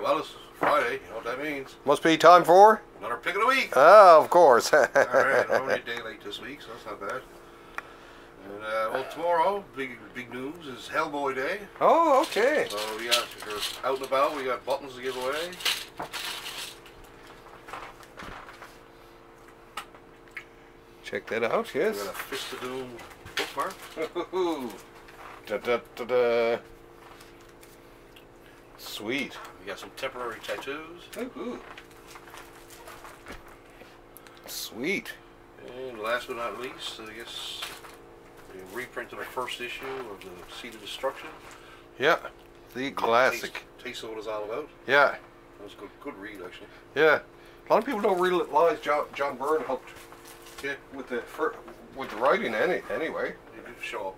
right, well, it's Friday. You know what that means? Must be time for? Another pick of the week. Oh, of course. All right, I'm only a day late this week, so that's not bad. And uh, well, tomorrow, big big news is Hellboy Day. oh, okay. So yeah, if you're out and about, we got buttons to give away. Check that out, We yes. got a Fist of Doom bookmark. da, da, da, da. Sweet. We got some temporary tattoos. Ooh. Sweet. And last but not least, I guess we reprinted the first issue of the Seed of Destruction. Yeah. The classic. Taste, taste of what it's all about. Yeah. That was a good, good read, actually. Yeah. A lot of people don't realize John, John Byrne helped Yeah, with the with the writing any anyway. they did show up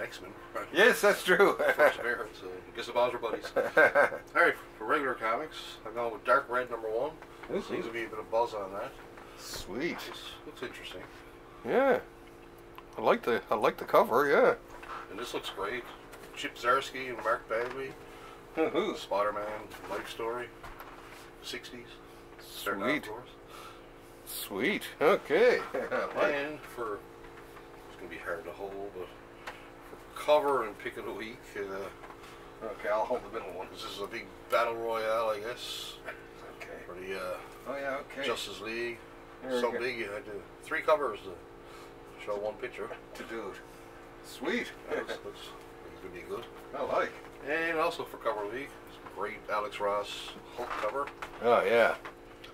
X-Men. Right? Yes, that's true. So I guess the Bowser buddies. Alright, for regular comics, I'm going with Dark Red number one. There seems to be a bit of buzz on that. Sweet. This looks interesting. Yeah. I like the I like the cover, yeah. And this looks great. Chip Zdarsky and Mark Bagley. Spider-Man life story. 60s. Starting out, Sweet. Sweet. Okay. And for it's gonna be hard to hold, but for cover and pick of the week, uh, okay, I'll hold the middle one. this is a big battle royale, I guess, Okay. for the uh, Oh yeah, okay. Justice League. There so big you had to three covers to show one picture. to do it. Sweet. That looks, looks gonna be good. I like. And also for cover week, this great Alex Ross Hulk cover. Oh yeah.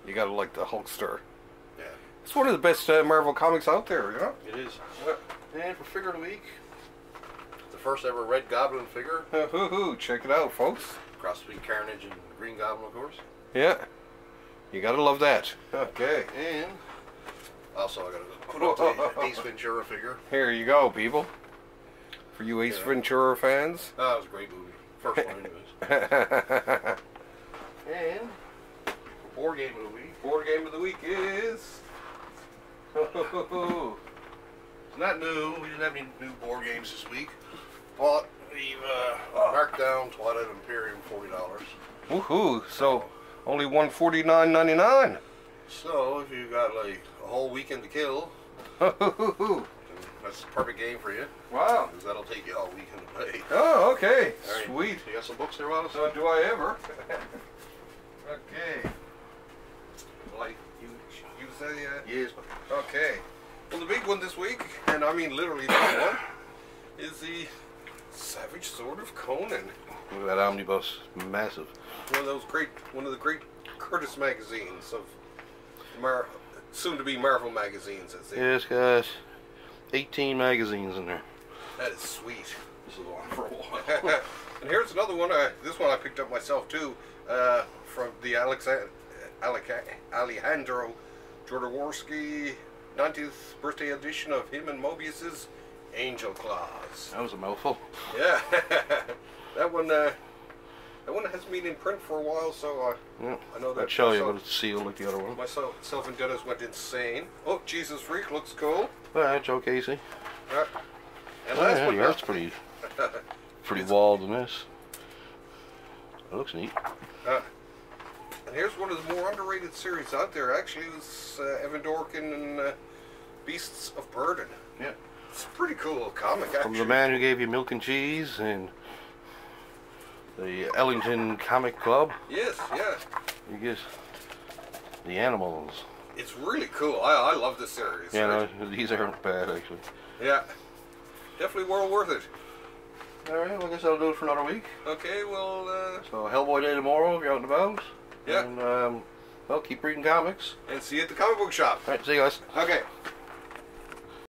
You gotta like the Hulkster. Yeah, It's one of the best uh, Marvel comics out there, you know? it is. And for figure of the week, first ever Red Goblin figure, hoo-hoo. Check it out, folks. cross between Carnage and Green Goblin, of course. Yeah. You gotta love that. Okay. And also, I gotta put up the Ace Ventura figure. Here you go, people. For you Ace Yeah. Ventura fans. That was a great movie. First one, anyways. And board game of the week, Board game of the week is. it's not new. We didn't have any new board games this week, but we've uh, marked down Twilight Imperium forty dollars. Woohoo! So only one forty nine ninety nine. So if you got like a whole weekend to kill, that's the perfect game for you, Wow. because that'll take you all weekend to play. Oh, okay. Right, Sweet. You got some books there, Wallace? So do I ever? okay. Like you, you say. Uh, Yes, Okay. Well, the big one this week, and I mean literally the one, is the Savage Sword of Conan. look at that omnibus, massive. One of those great, one of the great Curtis magazines of Mar, soon to be Marvel magazines. As they, Yes, guys. 18 magazines in there. That is sweet. This is on for a while. and here's another one. I, this one I picked up myself too, uh, from the Aleca, Alejandro Jodorowsky 90th birthday edition of him and Moebius's Angel Claws. that was a mouthful. Yeah, that one. Uh, that one hasn't been in print for a while, so Yeah. I know that I'd show you, but it's sealed like the other one. myself, myself and Dennis went insane. Oh, Jesus Freak looks cool. Alright, Joe Casey. Uh, and Oh, last yeah, but yeah, that's pretty, pretty walled in this. That looks neat. Uh, and here's one of the more underrated series out there. Actually, it was uh, Evan Dorkin and uh, Beasts of Burden. Yeah. It's a pretty cool comic, From actually. the man who gave you milk and cheese and the Eltingville Comic Club, Yes, yeah. you get the animals. It's really cool. I, I love this series. Yeah, no, these aren't bad actually. Yeah. Definitely well worth it. Alright, well, I guess I'll do it for another week. Okay, well, uh, So Hellboy Day tomorrow if you're out and about. Yeah. And, um, well, keep reading comics. and see you at the comic book shop. Alright, see you guys. Okay.